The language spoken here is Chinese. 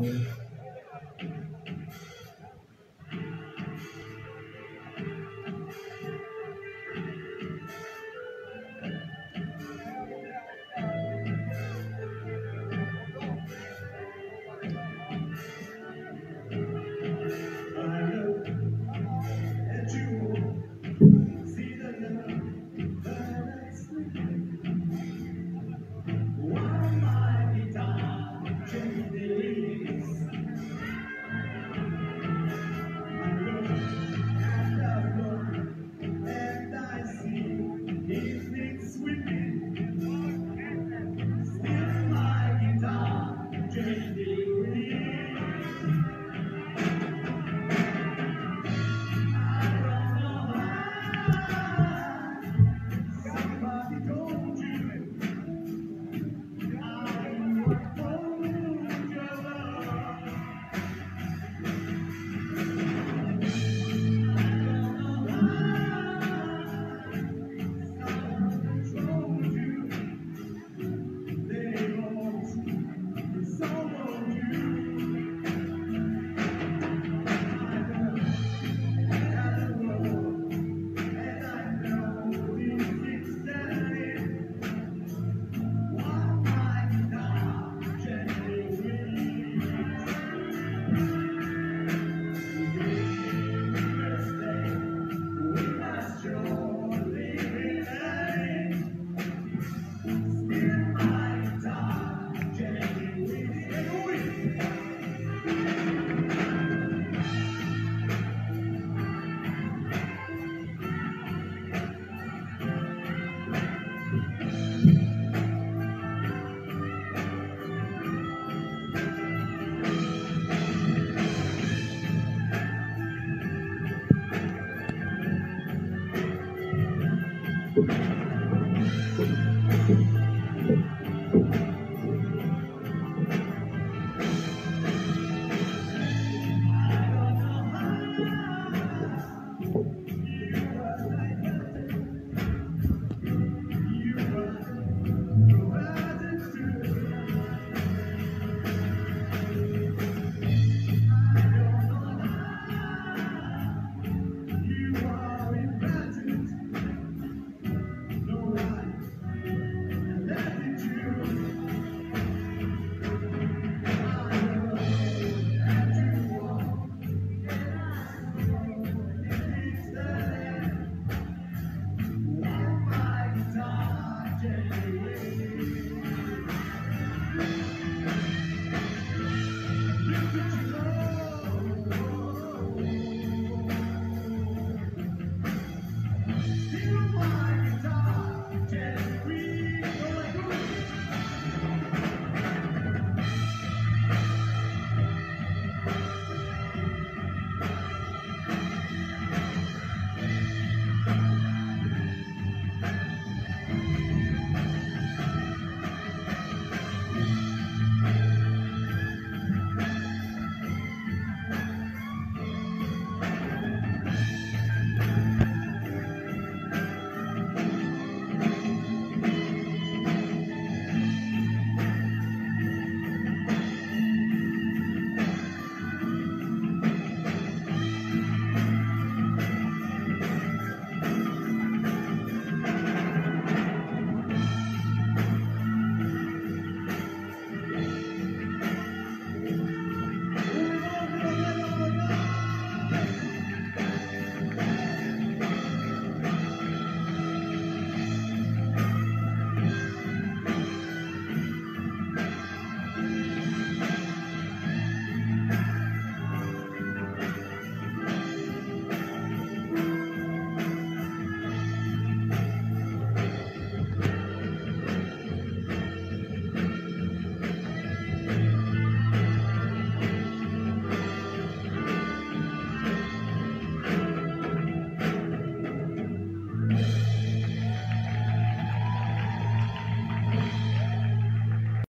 嗯